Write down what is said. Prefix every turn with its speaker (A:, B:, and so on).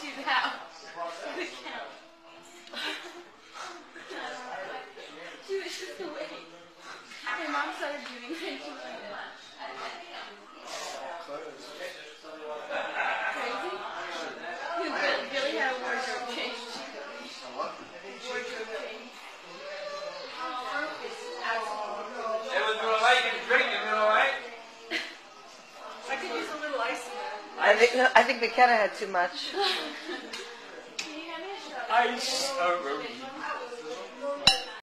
A: She's out. She was just awake. My mom started doing it. She crazy. Billy had a wardrobe change. Ice in.
B: I think I think McKenna had too much.
A: Can you hand me a shot?
C: Ice.